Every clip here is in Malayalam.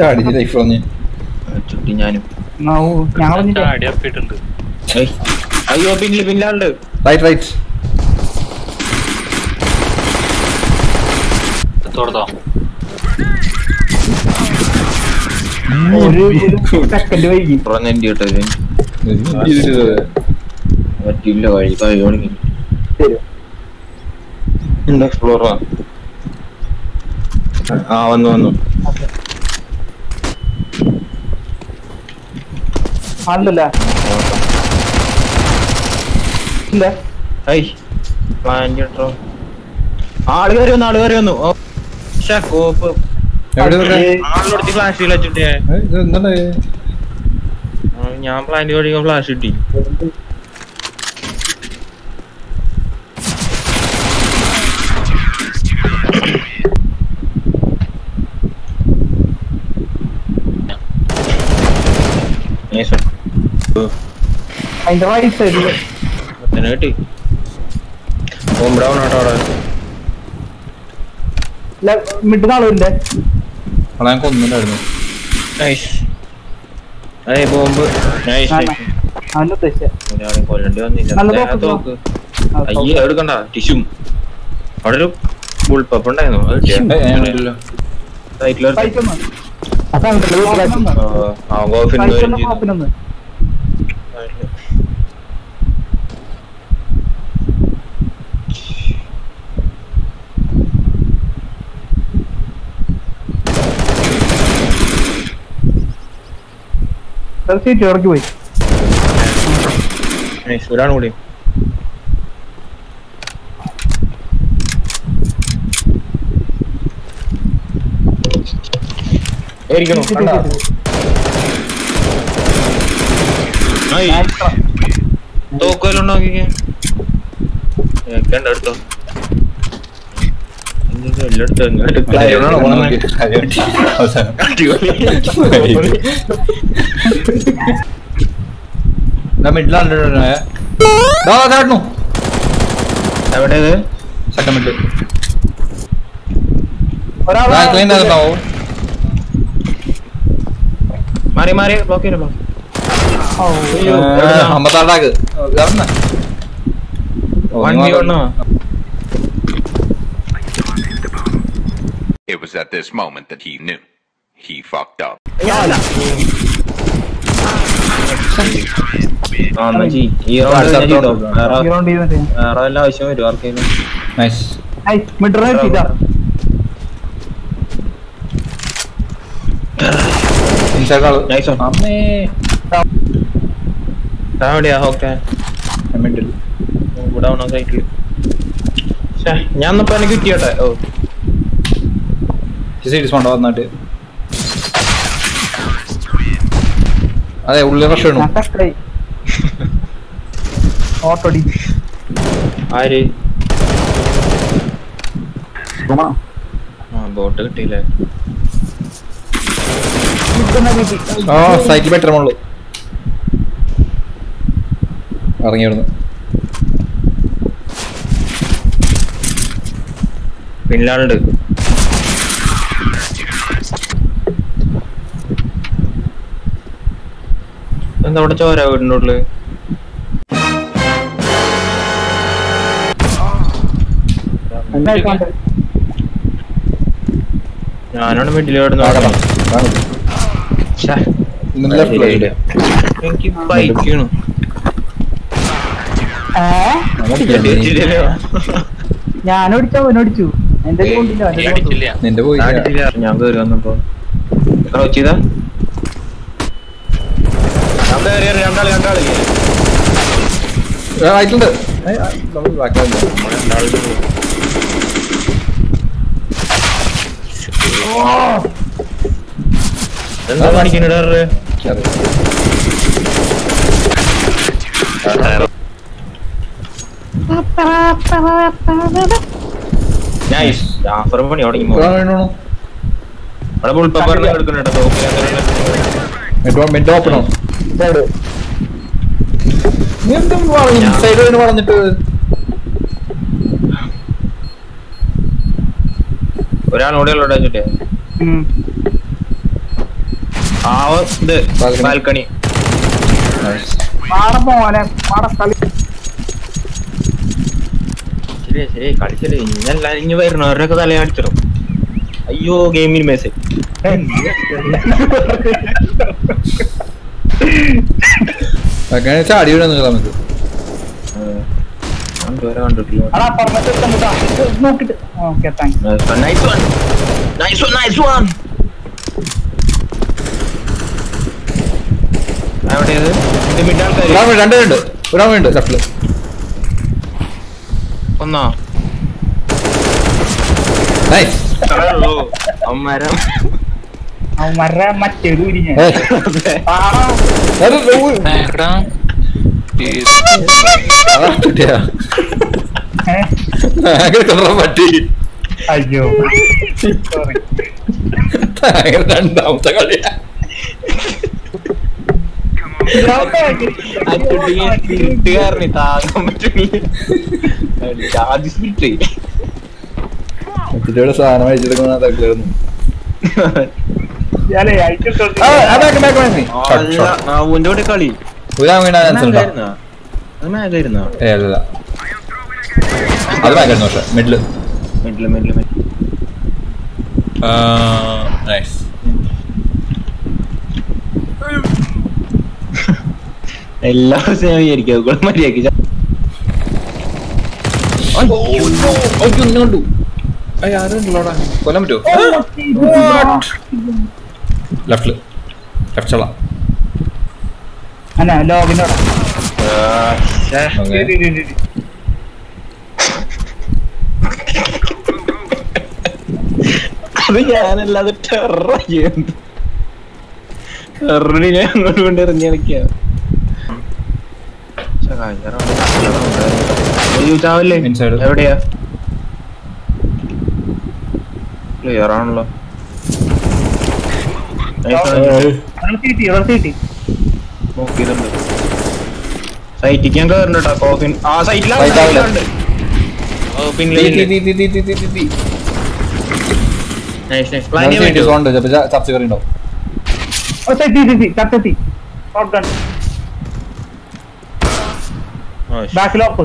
ചാടിച്ച് ലൈഫ് കളഞ്ഞ് ചുട്ടി ഞാനും. അയ്യോ പിന്നിൽ പിന്നിലുണ്ട് റൈറ്റ് റൈറ്റ് പറ്റില്ല വഴി കൈ തുടങ്ങി എക്സ്പ്ലോറാ ആ. വന്നു വന്നു. ഇല്ല. ഐ ആൾ കയറി വന്നു ആൾ കയറി വന്നു. കോപ്പ്? ഫ്ലാഷ് ഞാൻ പ്ലാന്റ് കഴിയുമ്പോ ഫ്ലാഷ് കിട്ടി Nice one. അതിന്റെ റൈറ്റ് സൈഡിൽ കിട്ടി. ഹോം ബ്രൗൺ ആട്ടോ അവിടെ. മിഡ് നാളുണ്ട് അവളെ കൊന്നുണ്ടായിരുന്നു നൈസ് അതെ ബോംബ്. നൈസ് ആണ്. അവന്റെ ഒരാളെ കൊല്ലണ്ടി വന്നില്ല. തോക്ക് അയ്യേ എടുക്കണ്ട. ടിഷ്യൂം. അവിടെ ഒരു ബുൾ പപ്പ് ഉണ്ടായിരുന്നു. അത് സൈറ്റിലൊരു- സീറ്റ് ഇറക്കി പോയി. ഒരാളും കൂടി. ഏരിക്കണോ കണ്ടാ? തോക്കുവല്ലോ കേക്കണ്ട എടുത്തോ. എന്തിനാ എല്ലാം എടുത്തോ? ഇങ്ങോട്ട് അതിനോടാണോ ക്ലയന്റ് പോണത് നോക്കി? അത് കിട്ടി. അവസാനം. അടിപൊളി. ദാ മിഡിലാണ് ഇടണേ. ദാ, ദാ ഇടണു. എവിടെയത് Second mid. ഒരാളെ ദാ, clean ആകുന്നുണ്ടാവോ? മാറി മാറി ബ്ലോക്ക് ചെയ്യണോ ഓ, അയ്യോ, ഏ, എവിടുന്നാ? അമ്പത്താറ് ടാഗ്. ഇതാവുന്നെ. ഓ, വൺ നീ വി വന്നോ? വണ്ണോ It was at this moment that he knew. He fucked up. ഞാൻ എനിക്ക് കിട്ടിയോട്ടെ? ഓ. സീരീസ് വേണ്ട വന്നിട്ട് അതെ ഉള്ളി റഷ് അടി. ആര്? ആ ബോട്ട് കിട്ടിയില്ലേ. ആ സൈറ്റിൽ ബെറ്റർ മുള്ളു ഇറങ്ങി എന്താ അവിടെ ചോര വീടിന്റെ ഉള്ളിൽ? ഞാനാണ് മിഡിൽ എനിക്ക് ബൈക്കാണ് ഏ? ഞാൻ എന്റെ കേറി വന്നപ്പോ. ചെയ്താ? രണ്ടാൾ രണ്ടാൾ ആയിട്ടുണ്ട്. ഏയ്, ആ, നമ്മൾ back ആവുന്നു. എന്താ കാണിക്കുന്നത് പണി തുടങ്ങി എടുക്കുന്നുണ്ട്. ആണ്. നീ എന്തും പറഞ്ഞു. ഞാൻ- ഇൻസൈഡ് പറഞ്ഞിട്ട്. Balcony. ബാൽക്കണി. ശരി ശരി കളിച്ചല്ലേ ഇന്നെല്ലാം ഇനി വരുന്നവരുടെയൊക്കെ തല അടിച്ചിടും. അയ്യോ ഗെയിമിന് മെസ്സേജ് അങ്ങനെ ചാടി നമുക്ക്. വീണ്, രണ്ട് ഉണ്ട് ഒരാൾ വീണ്ട് ലെഫ്റ്റിൽ ഒന്നോ? നൈസ് അമ്മരം കളറാ പട്ടി അയ്യോ. രണ്ടാമത്തെ കളിയാ സ്പിരിറ്റുകാരനെ താങ്ങാൻ കുട്ടിയുടെ സാധനം അയച്ചെടുക്കുന്ന തക്കിലായിരുന്നു ഞാനേ അയച്ചിട്ട് അവന്റെ കൂടെ കളി? അത് ഭയങ്കര പക്ഷെ മിഡിൽ മെന്റിൽ മെന്റിൽ നൈസ് എല്ലാ ദിവസവും ഞാൻ വിചാരിക്കും അതുകൂടെ മര്യാദയ്ക്ക് ചാ- കണ്ടു ആരുണ്ടല്ലോടാ? കൊല്ലാൻ പറ്റുമോ? ലെഫ്റ്റിൽ ലെഫ്റ്റ് ചള അല്ല ലോഗിനോടാ അത് ഞാനല്ലാതെ ടെറർ ചെയ്യുന്നു ടെററിനെ ഞാൻ അങ്ങോട്ട് കൊണ്ട് എറിഞ്ഞ് കളിക്കാം ചാവല്ലേ. എവിടെയാ? ക്ലിയർ ആണല്ലോ ചർച്ച ചത്തെത്തി ഷോട്ട് ഗൺ ആ, ശ്. ബാക്കിൽ ഓഫ്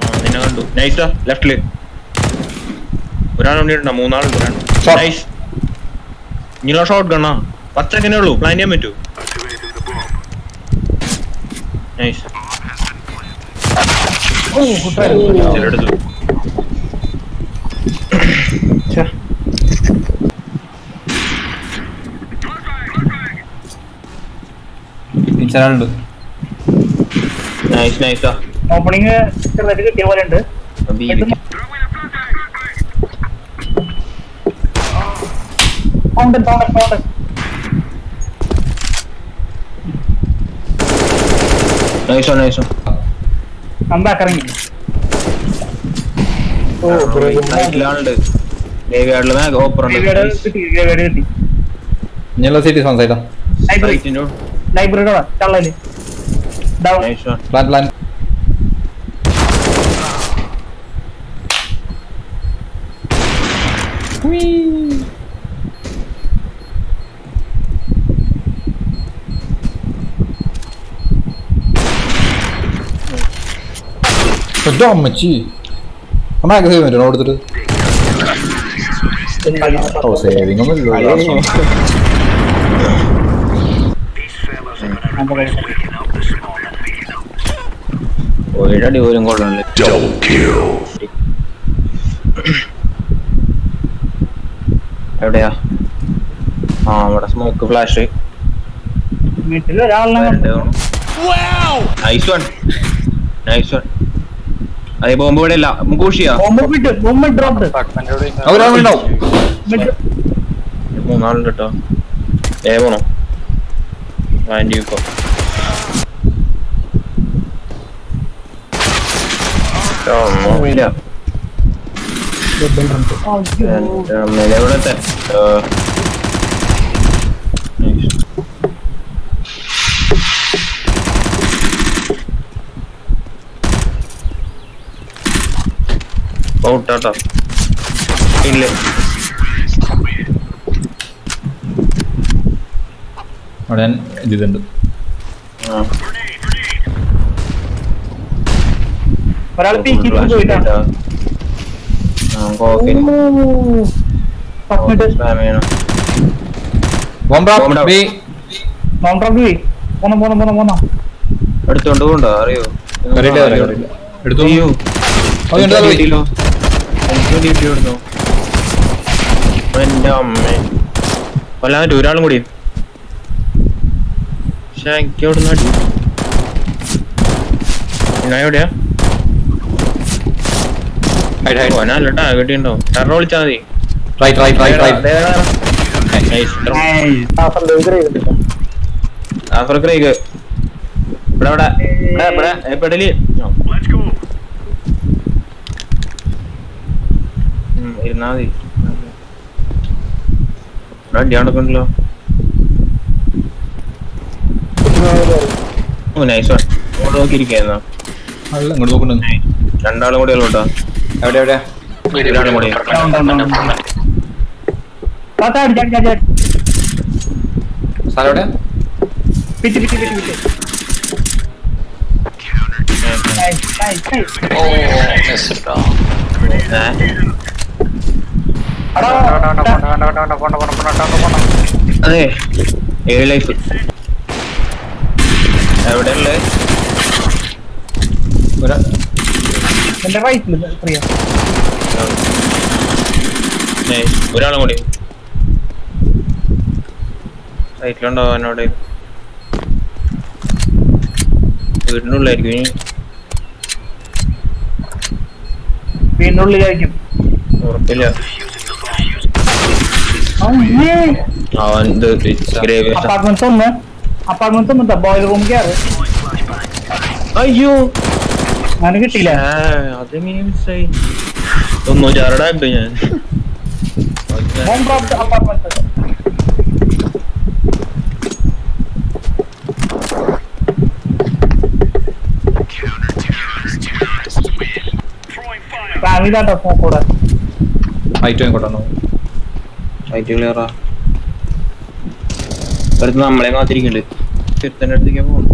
ആ, നിന്നെ കണ്ടു നൈസാ ലെഫ്റ്റിൽ വേണ്ടിയിട്ടുണ്ടോ മൂന്നാളുണ്ട്. നൈസ് ഇങ്ങനെ ഷോട്ട് ഗണ്ണാ പത്ത് സെക്കൻഡേ ഉള്ളൂ. പ്ലാൻ ചെയ്യാൻ പറ്റൂ നൈസ് കിട്ടിയ. പോലെ നൈസ് നൈസാ ഓപ്പണിങ് ചെറുതായിട്ട് കിട്ടിയ പോലെ ഉണ്ട് ഫൗണ്ടൻ ഫൗണ്ടൻ ഫൗണ്ടൻ നൈസോ നൈസോ കമ്പാക്ക് ഇറങ്ങി ഓ സൈറ്റിലാളുണ്ട് ദേവിയാടിൽ മേഘ ഓപ്പർ ഗ്രേവേഡ് കിട്ടി ഗ്രേവേഡ് കിട്ടി. ഇനിയുള്ള സിറ്റി സംസാരിക്കാം ലൈബ്രറി ലൈബ്രറിയുടെ കള്ളൽ ഡൗൺ നൈസ് പ്ലാൻ പ്ലാൻ എന്തോ അമ്മച്ചി അമ്മയൊക്കെ സേവ് പറ്റുമോ കൊടുത്തിട്ട് ഓ സേവിങ് ഒന്നും ഇല്ലല്ലോ. ഒരടി പോലും കൊള്ളണല്ലേ Double kill. എവിടെയാ? ആ അവിടെ smoke flash nice one nice one അതേ ബോംബ് ഇവിടെ ഇല്ല മുക്കൂഷിയാ മൂന്നാളുണ്ട്? കേട്ടോ ഏ പോണോ? ആന്റി ഇപ്പൊ. ഒന്നുമില്ല എവിടത്തെ ഔട്ടാട്ടോ ഇല്ല അവിടെ ഞാൻ ഇത് ചെയ്തിട്ടുണ്ട് ആ. ഒരാൾ പീക്കി പോയിട്ടാണ് ആ, ഓക്കേ. പത്ത് സ്പാം ചെയ്യണം. Bomb Bomb drop drop. B non drop ഇല്ല? അവിടെ പോണം പോണം പോണം എടുത്തോണ്ട് പോണ്ടോ? അറിയോ? കറിയില്ല കറിയില്ല എടുത്തു കിട്ടിയായിരുന്നു. എന്റെ അമ്മേ. കൊല്ലാൻ ഒരാളും കൂടി. പക്ഷെ എനിക്ക് അവിടെ നിന്ന് ഞാൻ എവിടെയാ? ഓനല്ലട്ടാ കിട്ടിണ്ടോ ടെറർ വിളിച്ചാ മതി. റൈറ്റ് റൈറ്റ് റൈറ്റ് റൈറ്റ് ഇവിടെ ഇവിടെ. ഇവിടെ പെടലി. ഇരുന്നാ മതി അടി നടക്കണ്ടല്ലോ ഓ നൈസ് വൺ ഇങ്ങോട്ട് നോക്കിയിരിക്കായിരുന്നോ? അല്ല ഇങ്ങോട്ട് നോക്കണ്ട. രണ്ടാളും കൂടി ഉള്ളൂ കേട്ടോ. എവിടെ എവിടെ? ഒരാളും കൂടി. സ്ഥലം എവിടെ പിറ്റ് പിറ്റ് പിറ്റ് പിറ്റ് ഓ നൈസ് അടാ അതെ ഏഴ് ലൈഫ് എവിടെയുള്ളത് ഒരാ എന്റെ ഇനി. വീടിനുള്ളിലായിരിക്കും. Nice. അപ്പാർട്ട്മെന്റ്സ് ഒന്ന് അപ്പാർട്ട്മെന്റ്സ് ഒന്ന് ബോയിലർ റൂം കയറ് അയ്യോ. അങ്ങനെ ചരടായിട്ട് ഞാൻ. ഫാമിലിയാട്ടോ കൂടെ. ഹൈറ്റ് വാങ്ങിക്കോട്ടോ സൈറ്റ് ക്ലിയറാ അടുത്ത് നമ്മളെ കാത്തിരിക്കുന്നുണ്ട് ഒരുത്തന്റെ അടുത്തേക്ക് പോകണം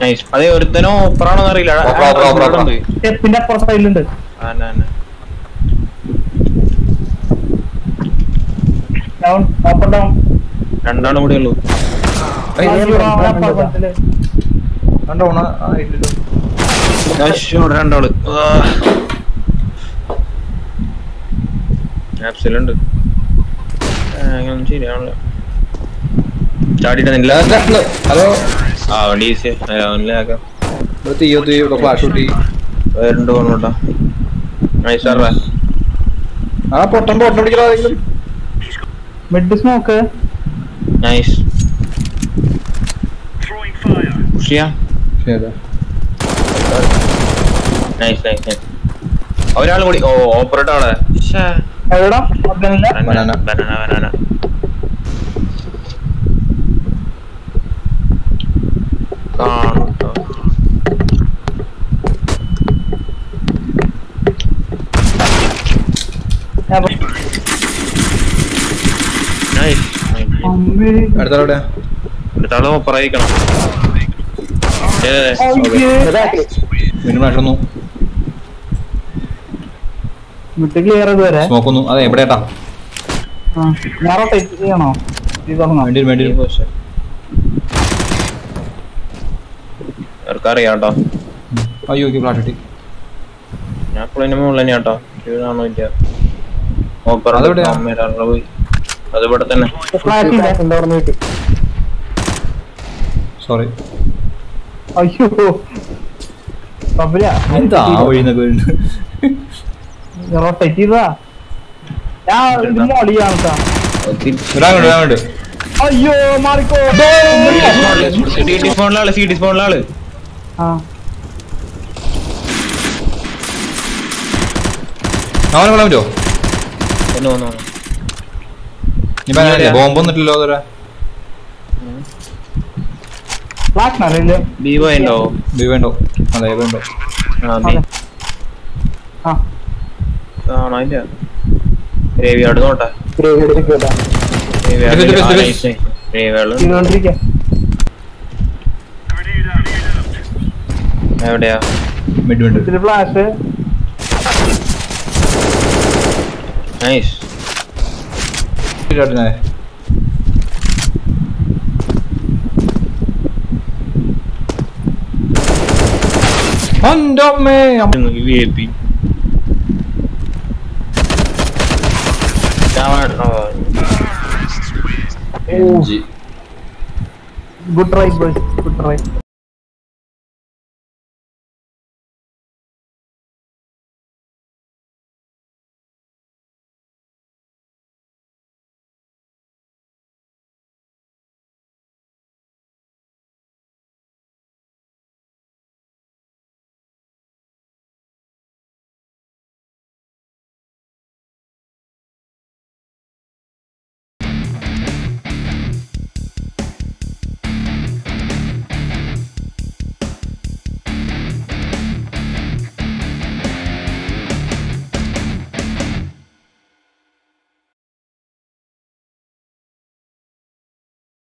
നൈസ് അതെ ഒരുത്തനോ ഓപ്പറാണോ അറിയില്ല. Opera, opera, opera, opera. സ്റ്റെപ്പിന്റെ അപ്പുറ സൈഡിലുണ്ട് ഡൗൺ ഓപ്പർ ഡൗൺ രണ്ടാളും കൂടെ ഉള്ളൂ അപ്പാർട്ട്മെന്റിൽ കണ്ടോ ഓണ ആയിട്ടില്ലോ അശ്ശോ, ഇവിടെ രണ്ടാൾ ആപ്സിലുണ്ട് അങ്ങനൊന്നും ശരിയാണല്ലോ ചാടിയിട്ടില്ല ഹലോ. ആ വണ്ടി ഈസി അവനിലാക്കാം ഇവിടെ തീയോ തീയോ ഇവിടെ ഫ്ലാഷ് കൂട്ടി വേറുണ്ട് പോകണോട്ടാ നൈസാറേ ആ പൊട്ടൻ പൊട്ടൻ പിടിക്കലോ ആരെങ്കിലും? മിഡ് സ്മോക്ക് നൈസ് ഉഷിയാ ശരി നൈസ് നൈസ് നൈസ് ഒരാളും കൂടി ഓ ഓപ്പറേറ്റ് ആളെ എവിടാ. ബനാന ബനാന കാണും ട്ടോ. നൈസ് നൈസ് അടുത്ത എവിടെ അടുത്താളെ ഓപ്പറായിക്കണം ഏ ഫ്ലാഷ് വന്നു മിഡ് ക്ലിയർ ഇതുവരെ? സ്മോക്ക് വന്നു അതെ എവിടെ ഏട്ടാ ആ. ഞാൻ റൊട്ടേറ്റ് ചെയ്യണോ? വേണ്ടി വേണ്ടി കേട്ടോ അയ്യോ ഫ്ലാഷ് കിട്ടി. ഞാൻ ഇപ്പോഴും മുകളിൽ തന്നെയാ കേട്ടോ ഇതാണോ ഇല്ല ഓപ്പർ അതെവിടെയാ? പോയി അത് തന്നെ. സോറി അയ്യോ. എന്താ ആ വഴി നിന്നൊക്കെ വരുന്നത്? റൊട്ടേറ്റ് ചെയ്തതാ ഞാൻ ഇത്. മോളിയാണ് ട്ടാ. ഒരാളുണ്ട് ഒരാളുണ്ട് അയ്യോ മാറിക്കോ. സിഡി ഫോണിലാൾ സി ഡി ഫോണിലാൾ. ആ. അവനെ കൊള്ളാൻ പറ്റുമോ ഒന്ന് വന്നു ഇനി ബോംബൊന്നും ഇല്ലല്ലോ അതുവരെ. ഫ്ലാഷ് നല്ലേ ബി പോയിണ്ടോ ബി വേണ്ടോ അതെ വേണ്ടോ ആ ബി. ആ കാണാനില്ല ഗ്രേവിയാർഡ് നോട്ടെ ഗ്രേവിയുടെ കേട്ടാ ഗ്രേവിയാർഡ് ഇത് ഇത് ഇത് നൈസ് നൈസ് ഗ്രേവിയാർഡ് ചെയ്തോണ്ടിരിക്കാം എവിടെയാ? മിഡ് മിഡ് ഇതിൽ ഫ്ലാഷ് നൈസ് ഇടാ എന്റെ അമ്മേ വി oh. Good try, boys. Good try.